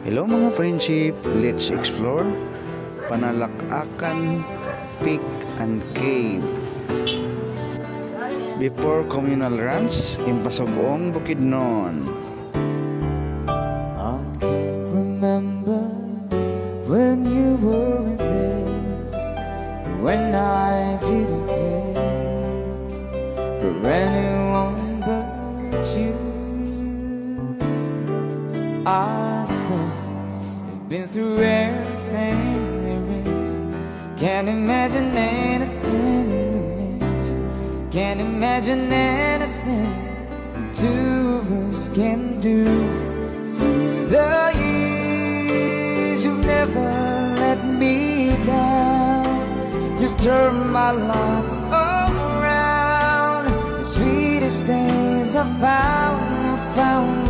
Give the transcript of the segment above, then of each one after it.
Hello mga friendship, let's explore. Panalakakan Peak and Cave. Before communal runs, Impasogong Bukidnon I can't remember when you were there When I didn't care For anyone I swear You've been through everything there is. Can't imagine anything you miss Can't imagine anything the two of us can do. Through the years you've never let me down. You've turned my life around. The sweetest days I've found, I found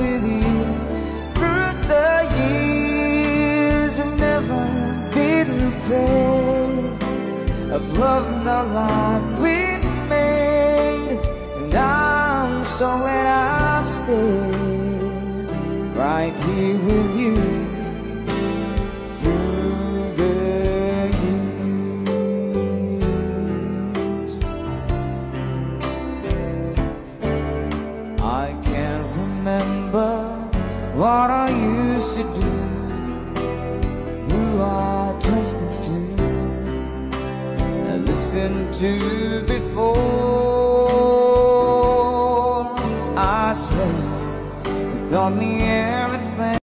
afraid Of loving the life we made. And I'm so glad I've stayed Right here with you Through the years. I can't remember what I used to do, who I listened to before. I swear, you taught me everything.